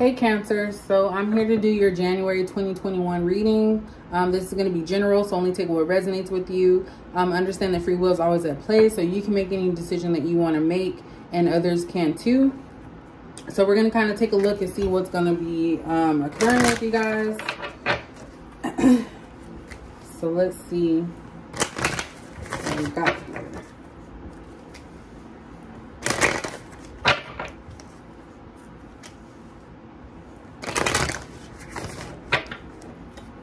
Hey Cancer, so I'm here to do your January 2021 reading. Um, this is going to be general, so only take what resonates with you. Um, understand that free will is always at play, so you can make any decision that you want to make, and others can too. So we're going to kind of take a look and see what's going to be um, occurring with you guys. so let's see what we got here.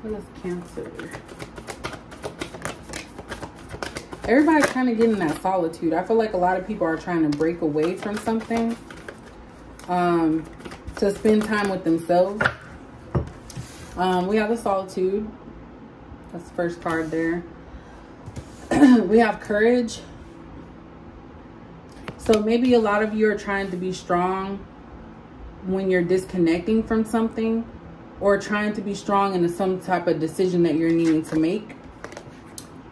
What is Cancer? Everybody's kind of getting that solitude. I feel like a lot of people are trying to break away from something um, to spend time with themselves. Um, we have the solitude. That's the first card there. we have courage. So maybe a lot of you are trying to be strong when you're disconnecting from something or trying to be strong in some type of decision that you're needing to make.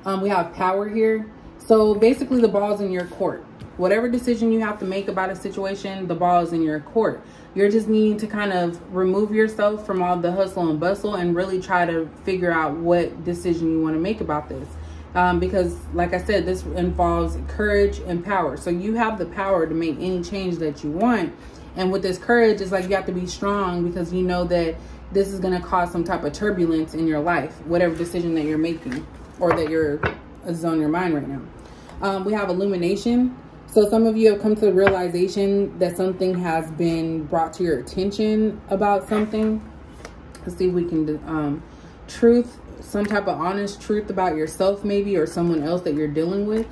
Um, we have power here. So basically the ball's in your court. Whatever decision you have to make about a situation, the ball is in your court. You're just needing to kind of remove yourself from all the hustle and bustle and really try to figure out what decision you want to make about this. Um, because like I said, this involves courage and power. So you have the power to make any change that you want. And with this courage, it's like you have to be strong because you know that this is going to cause some type of turbulence in your life, whatever decision that you're making or that you're is on your mind right now. Um, we have illumination. So some of you have come to the realization that something has been brought to your attention about something. Let's see if we can, um, truth, some type of honest truth about yourself maybe or someone else that you're dealing with.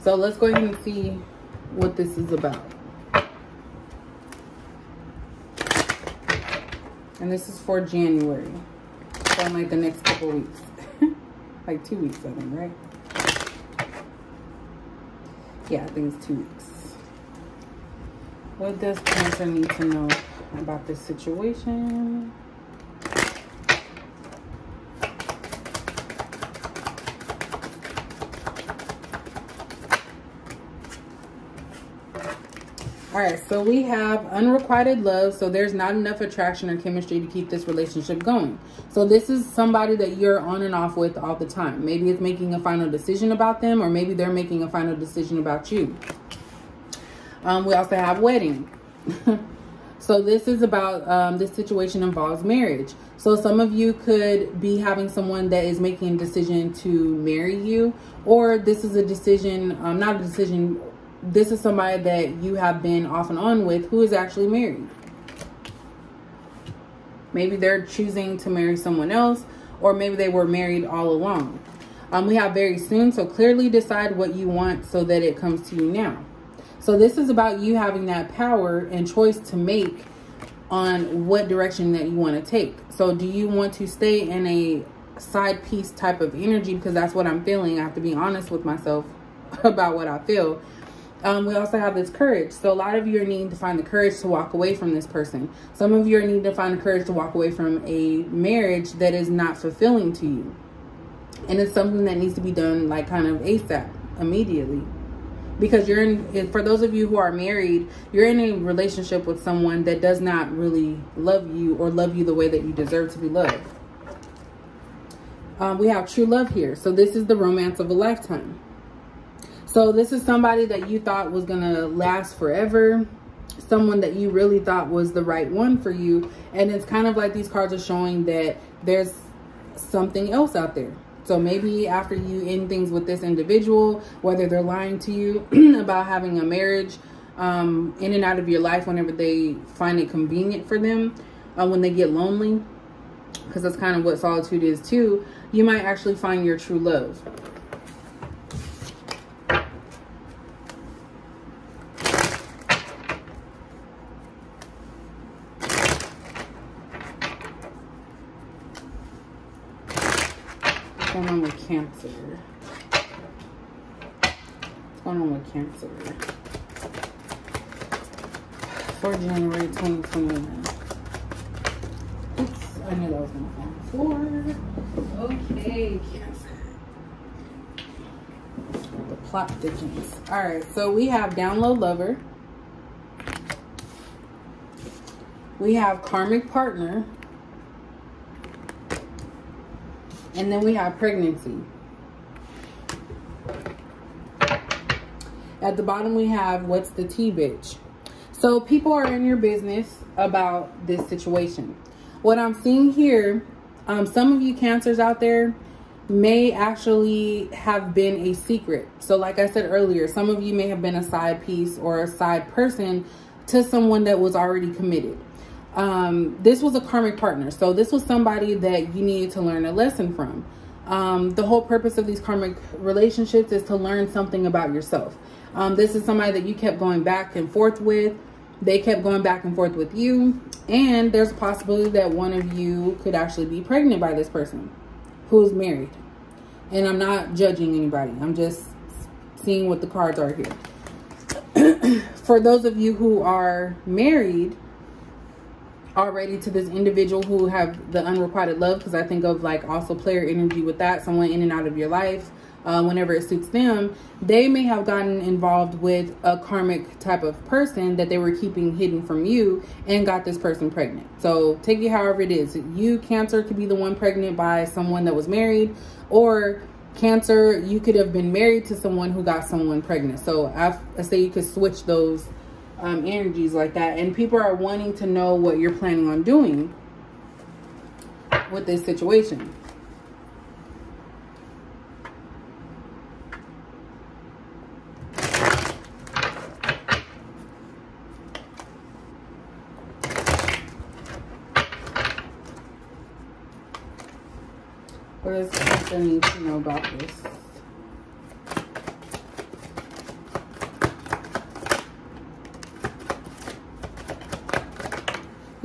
So let's go ahead and see what this is about. And this is for January. So in like the next couple weeks. like two weeks, I think, right? Yeah, I think it's two weeks. What does Cancer need to know about this situation? All right, so we have unrequited love. So there's not enough attraction or chemistry to keep this relationship going. So this is somebody that you're on and off with all the time. Maybe it's making a final decision about them or maybe they're making a final decision about you. Um, we also have wedding. so this is about, um, this situation involves marriage. So some of you could be having someone that is making a decision to marry you or this is a decision, um, not a decision this is somebody that you have been off and on with who is actually married. Maybe they're choosing to marry someone else, or maybe they were married all along. Um, we have very soon, so clearly decide what you want so that it comes to you now. So this is about you having that power and choice to make on what direction that you want to take. So do you want to stay in a side piece type of energy? Because that's what I'm feeling. I have to be honest with myself about what I feel um, we also have this courage. So a lot of you are needing to find the courage to walk away from this person. Some of you are needing to find the courage to walk away from a marriage that is not fulfilling to you. And it's something that needs to be done like kind of ASAP, immediately. Because you're in, for those of you who are married, you're in a relationship with someone that does not really love you or love you the way that you deserve to be loved. Um, we have true love here. So this is the romance of a lifetime. So this is somebody that you thought was going to last forever. Someone that you really thought was the right one for you. And it's kind of like these cards are showing that there's something else out there. So maybe after you end things with this individual, whether they're lying to you about having a marriage um, in and out of your life whenever they find it convenient for them, uh, when they get lonely, because that's kind of what solitude is too, you might actually find your true love. Going on with Cancer? What's going on with Cancer? For January 2021. Oops, I knew that was going to fall on Okay, Cancer. The plot thickens. Alright, so we have Down Low Lover. We have karmic partner. And then we have pregnancy. At the bottom, we have what's the T bitch. So people are in your business about this situation. What I'm seeing here, um, some of you cancers out there may actually have been a secret. So like I said earlier, some of you may have been a side piece or a side person to someone that was already committed. Um, this was a karmic partner. So this was somebody that you needed to learn a lesson from. Um, the whole purpose of these karmic relationships is to learn something about yourself. Um, this is somebody that you kept going back and forth with. They kept going back and forth with you. And there's a possibility that one of you could actually be pregnant by this person who's married. And I'm not judging anybody. I'm just seeing what the cards are here. For those of you who are married already to this individual who have the unrequited love, because I think of like also player energy with that, someone in and out of your life uh, whenever it suits them, they may have gotten involved with a karmic type of person that they were keeping hidden from you and got this person pregnant. So take it however it is. You, Cancer, could be the one pregnant by someone that was married, or Cancer, you could have been married to someone who got someone pregnant. So I, I say you could switch those um, energies like that. And people are wanting to know what you're planning on doing with this situation. What does Cancer need to know about this?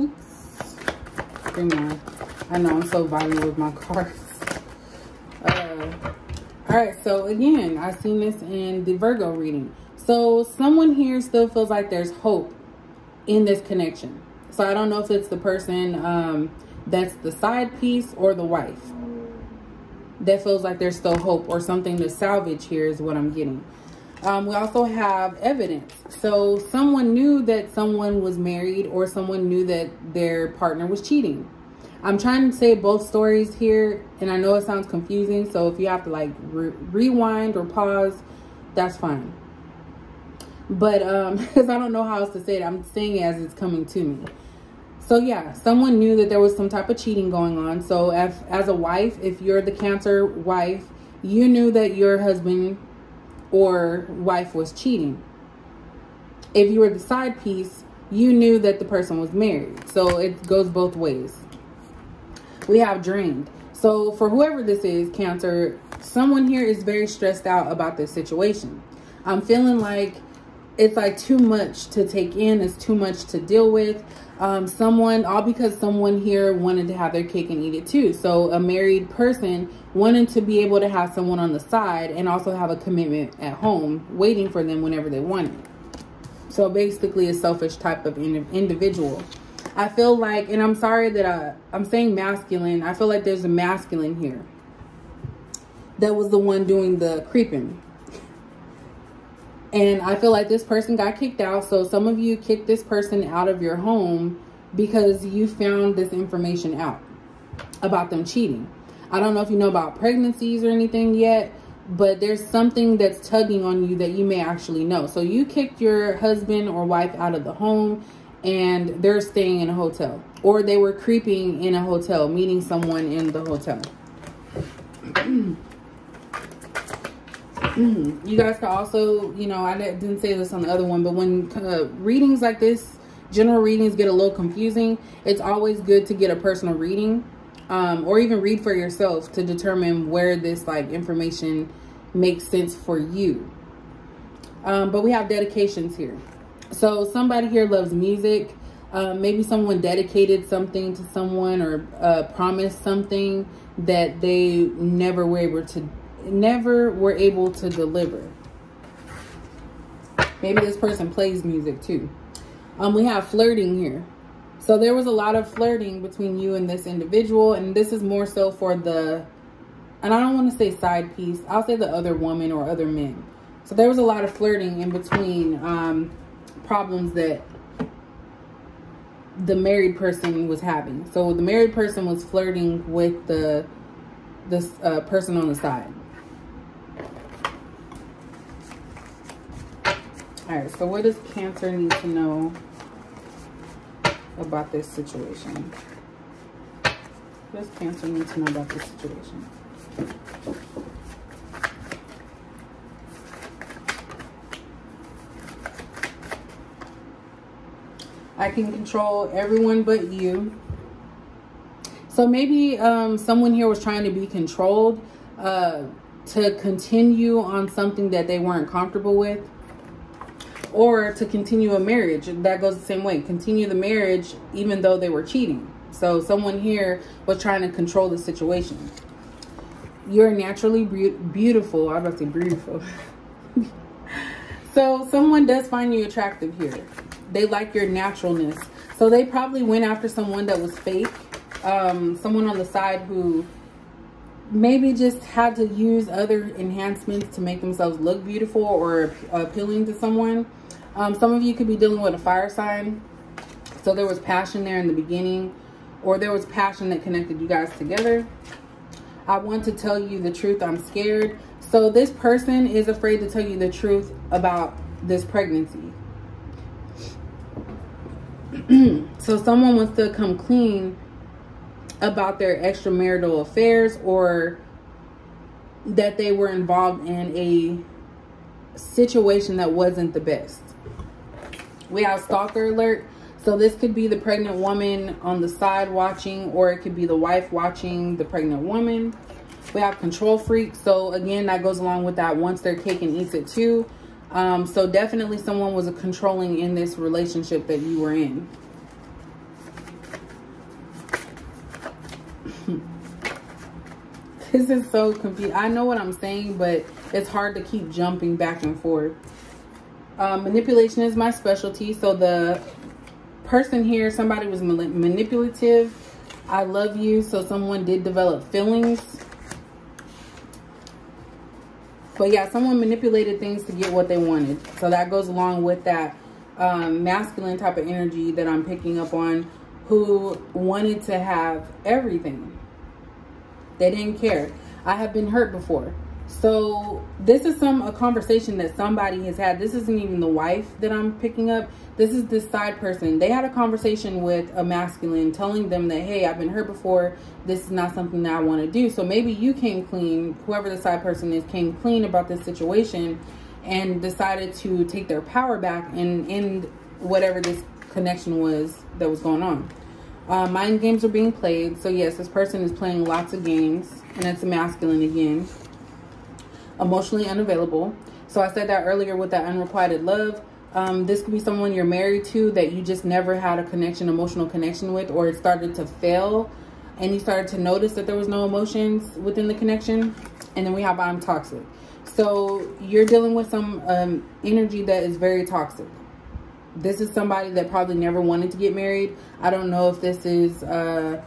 Oops. I know I'm so violent with my cards. Uh, all right, so again, I've seen this in the Virgo reading. So someone here still feels like there's hope in this connection. So I don't know if it's the person um, that's the side piece or the wife that feels like there's still hope or something to salvage here is what I'm getting. Um, we also have evidence. So someone knew that someone was married or someone knew that their partner was cheating. I'm trying to say both stories here, and I know it sounds confusing. So if you have to like re rewind or pause, that's fine. But um, because I don't know how else to say it, I'm saying it as it's coming to me. So yeah, someone knew that there was some type of cheating going on. So as, as a wife, if you're the cancer wife, you knew that your husband or wife was cheating. If you were the side piece, you knew that the person was married. So it goes both ways. We have drained. So for whoever this is, cancer, someone here is very stressed out about this situation. I'm feeling like it's like too much to take in. It's too much to deal with um, someone, all because someone here wanted to have their cake and eat it too. So a married person wanted to be able to have someone on the side and also have a commitment at home waiting for them whenever they want it. So basically a selfish type of individual. I feel like, and I'm sorry that I, I'm saying masculine. I feel like there's a masculine here. That was the one doing the creeping. And I feel like this person got kicked out. So some of you kicked this person out of your home because you found this information out about them cheating. I don't know if you know about pregnancies or anything yet, but there's something that's tugging on you that you may actually know. So you kicked your husband or wife out of the home and they're staying in a hotel or they were creeping in a hotel, meeting someone in the hotel. Mm. You guys can also, you know, I didn't say this on the other one, but when uh, readings like this, general readings get a little confusing, it's always good to get a personal reading um, or even read for yourself to determine where this like information makes sense for you. Um, but we have dedications here. So somebody here loves music. Uh, maybe someone dedicated something to someone or uh, promised something that they never were able to never were able to deliver. Maybe this person plays music too. Um, we have flirting here. So there was a lot of flirting between you and this individual. And this is more so for the, and I don't want to say side piece. I'll say the other woman or other men. So there was a lot of flirting in between um, problems that the married person was having. So the married person was flirting with the this uh, person on the side. All right, so what does Cancer need to know about this situation? What does Cancer need to know about this situation? I can control everyone but you. So maybe um, someone here was trying to be controlled uh, to continue on something that they weren't comfortable with or to continue a marriage. That goes the same way. Continue the marriage even though they were cheating. So someone here was trying to control the situation. You're naturally beautiful. I was about to say beautiful. so someone does find you attractive here. They like your naturalness. So they probably went after someone that was fake. Um, someone on the side who maybe just had to use other enhancements to make themselves look beautiful or appealing to someone. Um, some of you could be dealing with a fire sign. So there was passion there in the beginning or there was passion that connected you guys together. I want to tell you the truth. I'm scared. So this person is afraid to tell you the truth about this pregnancy. so someone wants to come clean about their extramarital affairs or that they were involved in a situation that wasn't the best. We have stalker alert. So this could be the pregnant woman on the side watching or it could be the wife watching the pregnant woman. We have control freak. So again, that goes along with that once their cake and eats it too. Um, so definitely someone was controlling in this relationship that you were in. this is so confusing. I know what I'm saying, but it's hard to keep jumping back and forth. Um, manipulation is my specialty. So the person here, somebody was manipulative. I love you. So someone did develop feelings but yeah, someone manipulated things to get what they wanted. So that goes along with that um, masculine type of energy that I'm picking up on who wanted to have everything. They didn't care. I have been hurt before. So this is some a conversation that somebody has had. This isn't even the wife that I'm picking up. This is this side person. They had a conversation with a masculine telling them that, hey, I've been hurt before. This is not something that I want to do. So maybe you came clean, whoever the side person is came clean about this situation and decided to take their power back and end whatever this connection was that was going on. Uh, mind games are being played. So yes, this person is playing lots of games and it's a masculine again emotionally unavailable. So I said that earlier with that unrequited love. Um, this could be someone you're married to that you just never had a connection, emotional connection with, or it started to fail and you started to notice that there was no emotions within the connection. And then we have I'm toxic. So you're dealing with some um, energy that is very toxic. This is somebody that probably never wanted to get married. I don't know if this is... Uh,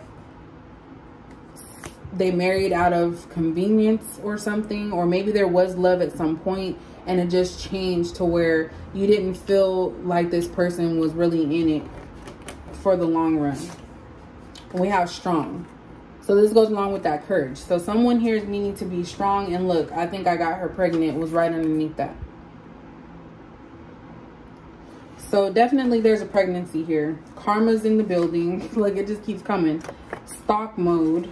they married out of convenience or something or maybe there was love at some point and it just changed to where you didn't feel like this person was really in it for the long run. We have strong. So this goes along with that courage. So someone here is needing to be strong and look i think i got her pregnant was right underneath that. So definitely there's a pregnancy here. Karma's in the building. Look it just keeps coming. Stock mode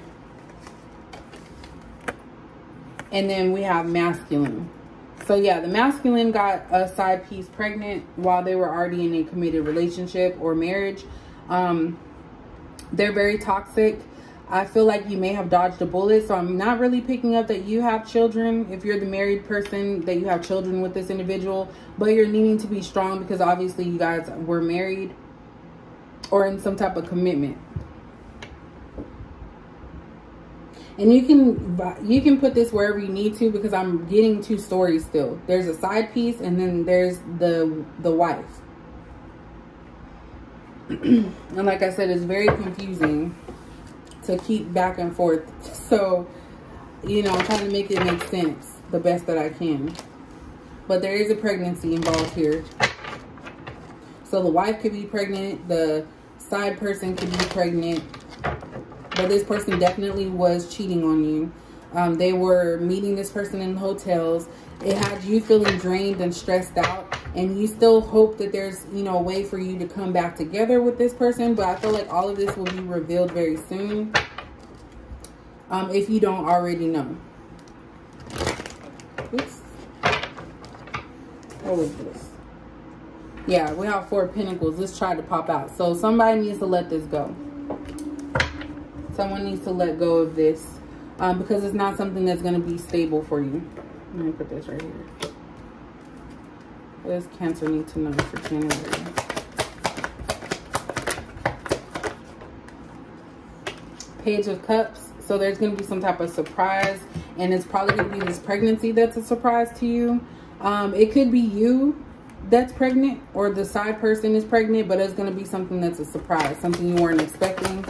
and then we have masculine. So yeah, the masculine got a side piece pregnant while they were already in a committed relationship or marriage. Um, they're very toxic. I feel like you may have dodged a bullet. So I'm not really picking up that you have children. If you're the married person, that you have children with this individual. But you're needing to be strong because obviously you guys were married or in some type of commitment. And you can you can put this wherever you need to because I'm getting two stories still. There's a side piece and then there's the the wife. and like I said, it's very confusing to keep back and forth. So, you know, I'm trying to make it make sense the best that I can. But there is a pregnancy involved here. So the wife could be pregnant. The side person could be pregnant. But this person definitely was cheating on you. Um, they were meeting this person in hotels. It had you feeling drained and stressed out. And you still hope that there's, you know, a way for you to come back together with this person. But I feel like all of this will be revealed very soon. Um, if you don't already know. Oops. What was this? Yeah, we have four pentacles. Let's try to pop out. So somebody needs to let this go. Someone needs to let go of this um, because it's not something that's going to be stable for you. Let me put this right here. What does Cancer need to know for January? Page of Cups. So there's going to be some type of surprise. And it's probably going to be this pregnancy that's a surprise to you. Um, it could be you that's pregnant or the side person is pregnant. But it's going to be something that's a surprise. Something you weren't expecting.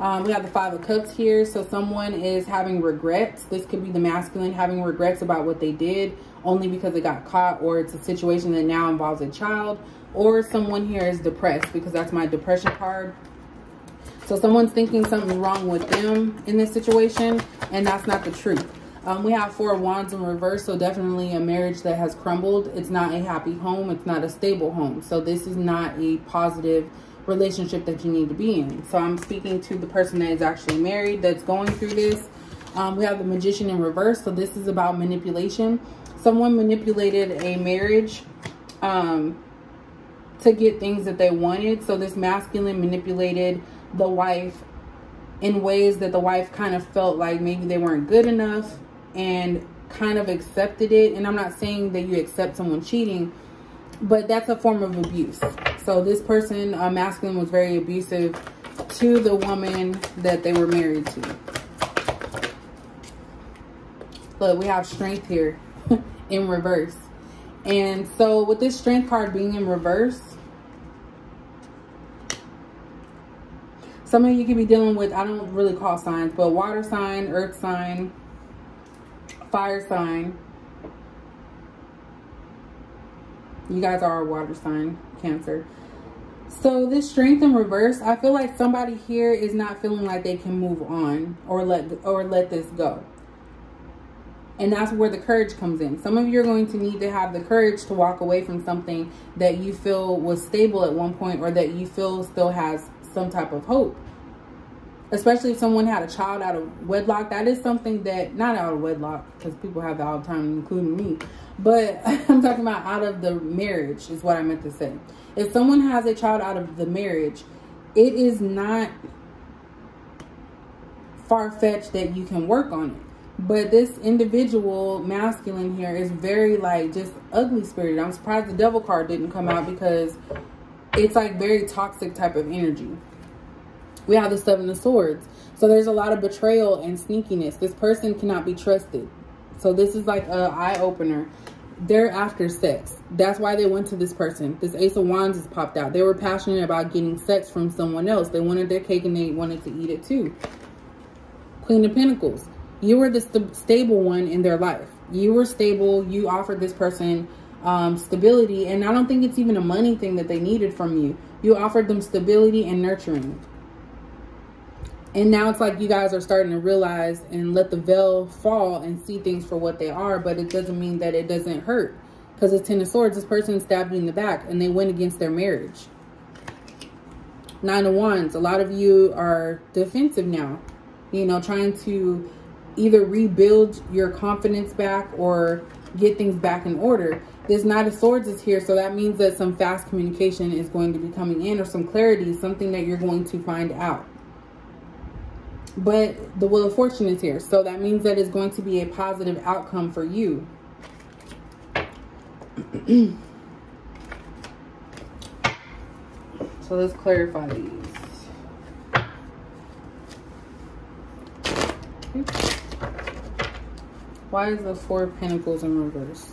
Um, we have the Five of Cups here. So someone is having regrets. This could be the masculine having regrets about what they did only because it got caught or it's a situation that now involves a child. Or someone here is depressed because that's my depression card. So someone's thinking something's wrong with them in this situation and that's not the truth. Um, we have four wands in reverse, so definitely a marriage that has crumbled. It's not a happy home. It's not a stable home. So this is not a positive relationship that you need to be in. So I'm speaking to the person that is actually married that's going through this. Um, we have the magician in reverse. So this is about manipulation. Someone manipulated a marriage um, to get things that they wanted. So this masculine manipulated the wife in ways that the wife kind of felt like maybe they weren't good enough and kind of accepted it. And I'm not saying that you accept someone cheating, but that's a form of abuse. So this person, uh, masculine, was very abusive to the woman that they were married to. But we have strength here in reverse. And so with this strength card being in reverse, some of you could be dealing with, I don't really call signs, but water sign, earth sign, fire sign. You guys are a water sign, Cancer. So this strength in reverse, I feel like somebody here is not feeling like they can move on or let or let this go. And that's where the courage comes in. Some of you are going to need to have the courage to walk away from something that you feel was stable at one point or that you feel still has some type of hope. Especially if someone had a child out of wedlock. That is something that, not out of wedlock, because people have that all the time, including me. But I'm talking about out of the marriage is what I meant to say. If someone has a child out of the marriage, it is not far-fetched that you can work on it. But this individual masculine here is very like just ugly spirited. I'm surprised the devil card didn't come out because it's like very toxic type of energy. We have the seven of swords. So there's a lot of betrayal and sneakiness. This person cannot be trusted. So this is like a eye opener they're after sex. That's why they went to this person. This Ace of Wands has popped out. They were passionate about getting sex from someone else. They wanted their cake and they wanted to eat it too. Queen of Pentacles. You were the st stable one in their life. You were stable. You offered this person um, stability. And I don't think it's even a money thing that they needed from you. You offered them stability and nurturing. And now it's like you guys are starting to realize and let the veil fall and see things for what they are. But it doesn't mean that it doesn't hurt. Because it's Ten of Swords. This person stabbed you in the back and they went against their marriage. Nine of Wands. A lot of you are defensive now. You know, trying to either rebuild your confidence back or get things back in order. This Knight of Swords is here, so that means that some fast communication is going to be coming in or some clarity, something that you're going to find out. But the Wheel of Fortune is here. So that means that it's going to be a positive outcome for you. so let's clarify these. Why is the Four of Pentacles in reverse?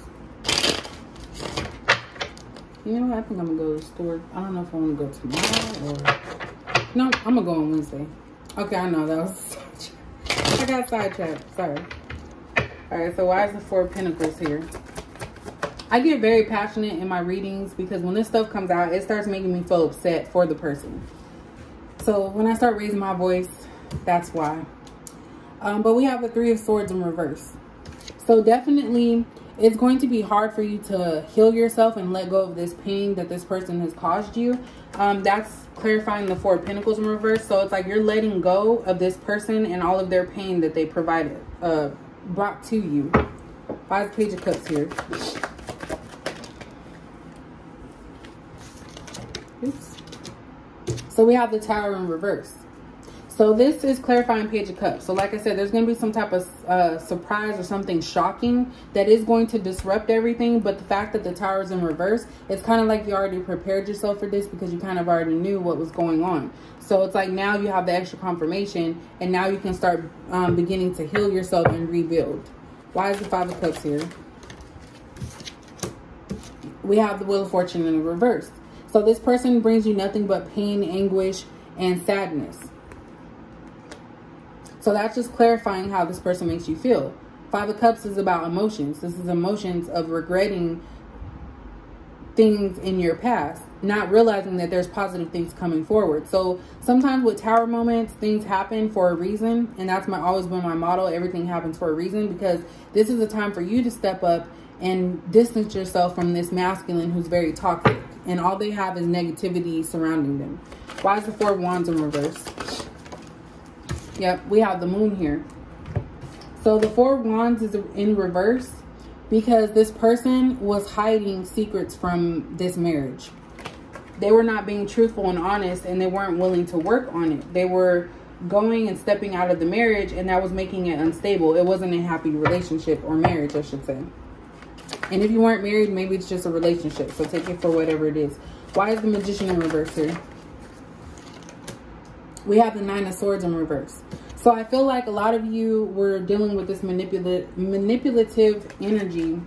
You know, what? I think I'm going to go to the store. I don't know if I want to go tomorrow or... No, I'm going to go on Wednesday. Okay, I know that was. I got sidetracked. Sorry. All right, so why is the Four Pentacles here? I get very passionate in my readings because when this stuff comes out, it starts making me feel upset for the person. So when I start raising my voice, that's why. Um, but we have the Three of Swords in reverse. So definitely it's going to be hard for you to heal yourself and let go of this pain that this person has caused you. Um, that's clarifying the Four Pentacles in reverse. So it's like you're letting go of this person and all of their pain that they provided, uh, brought to you. Five Page of Cups here. Oops. So we have the Tower in reverse. So this is clarifying Page of Cups. So like I said, there's going to be some type of uh, surprise or something shocking that is going to disrupt everything. But the fact that the tower is in reverse, it's kind of like you already prepared yourself for this because you kind of already knew what was going on. So it's like now you have the extra confirmation and now you can start um, beginning to heal yourself and rebuild. Why is the Five of Cups here? We have the Wheel of Fortune in reverse. So this person brings you nothing but pain, anguish, and sadness. So that's just clarifying how this person makes you feel. Five of Cups is about emotions. This is emotions of regretting things in your past, not realizing that there's positive things coming forward. So sometimes with tower moments, things happen for a reason. And that's my always been my motto. Everything happens for a reason because this is a time for you to step up and distance yourself from this masculine who's very toxic. And all they have is negativity surrounding them. Why is the Four Wands in reverse? Yep, we have the moon here. So the Four Wands is in reverse because this person was hiding secrets from this marriage. They were not being truthful and honest and they weren't willing to work on it. They were going and stepping out of the marriage and that was making it unstable. It wasn't a happy relationship or marriage, I should say. And if you weren't married, maybe it's just a relationship. So take it for whatever it is. Why is the Magician in reverse here? We have the nine of swords in reverse. So i feel like a lot of you were dealing with this manipulative manipulative energy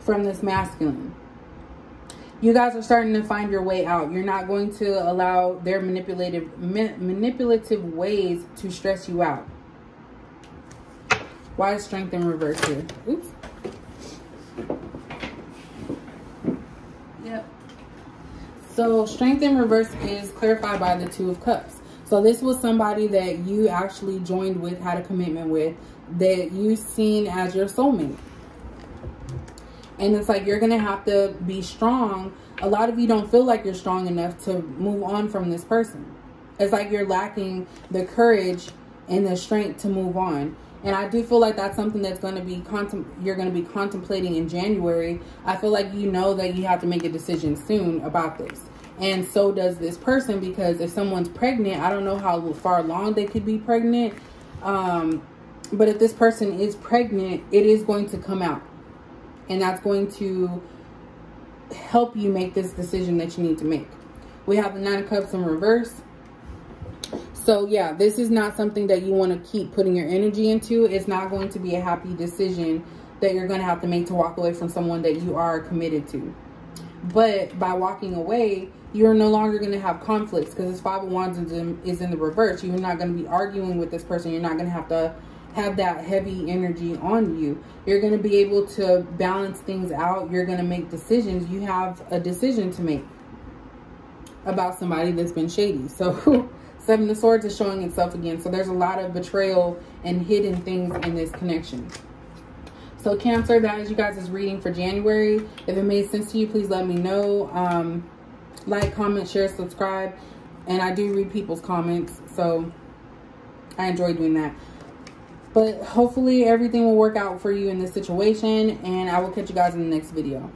from this masculine. You guys are starting to find your way out. You're not going to allow their manipulative ma manipulative ways to stress you out. Why is strength in reverse here? Oops. Yep. So strength in reverse is clarified by the two of cups so this was somebody that you actually joined with, had a commitment with, that you've seen as your soulmate. And it's like you're going to have to be strong. A lot of you don't feel like you're strong enough to move on from this person. It's like you're lacking the courage and the strength to move on. And I do feel like that's something that's going to be you're going to be contemplating in January. I feel like you know that you have to make a decision soon about this and so does this person because if someone's pregnant i don't know how far along they could be pregnant. Um, but if this person is pregnant it is going to come out. And that's going to help you make this decision that you need to make. We have the nine of cups in reverse. So yeah this is not something that you want to keep putting your energy into. It's not going to be a happy decision that you're going to have to make to walk away from someone that you are committed to but by walking away you're no longer going to have conflicts because this five of wands is in, is in the reverse. You're not going to be arguing with this person. You're not going to have to have that heavy energy on you. You're going to be able to balance things out. You're going to make decisions. You have a decision to make about somebody that's been shady. So seven of swords is showing itself again. So there's a lot of betrayal and hidden things in this connection so Cancer, that is you guys' is reading for January. If it made sense to you, please let me know. Um, like, comment, share, subscribe. And I do read people's comments, so I enjoy doing that. But hopefully everything will work out for you in this situation. And I will catch you guys in the next video.